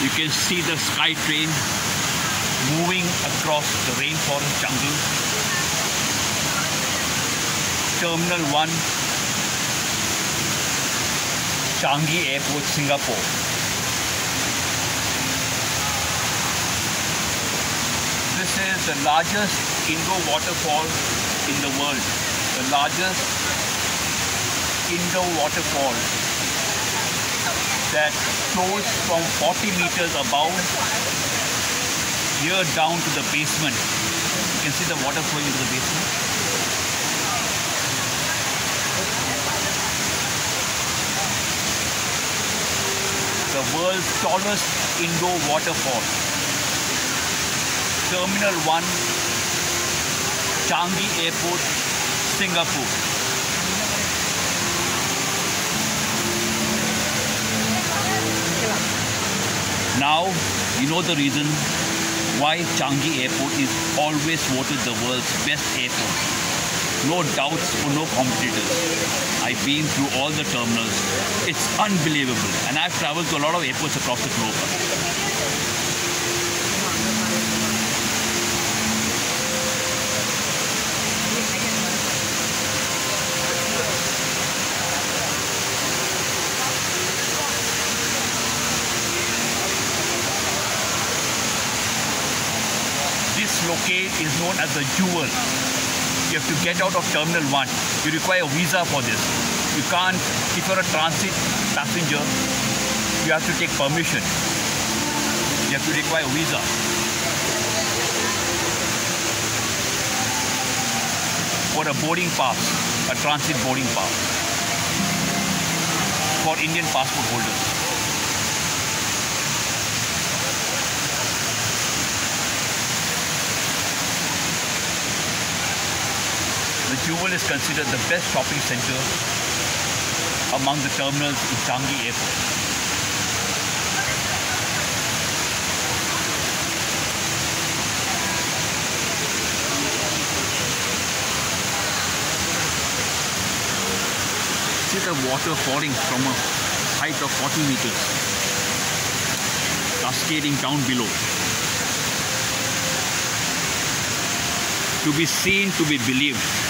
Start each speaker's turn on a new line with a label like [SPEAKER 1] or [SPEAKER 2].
[SPEAKER 1] You can see the sky train moving across the rainforest jungle. Terminal 1, Changi Airport, Singapore. This is the largest indoor waterfall in the world. The largest indoor waterfall that flows from 40 meters above here down to the basement. You can see the water flowing into the basement. The world's tallest indoor waterfall. Terminal 1, Changi Airport, Singapore. Now, you know the reason why Changi Airport is always voted the world's best airport. No doubts or no competitors. I've been through all the terminals. It's unbelievable. And I've traveled to a lot of airports across the globe. This locale is known as the jewel. You have to get out of Terminal 1. You require a visa for this. You can't, if you're a transit passenger, you have to take permission. You have to require a visa. For a boarding pass, a transit boarding pass. For Indian passport holders. Jewel is considered the best shopping center among the terminals in Changi Airport. See the water falling from a height of 40 meters, cascading down below. To be seen, to be believed.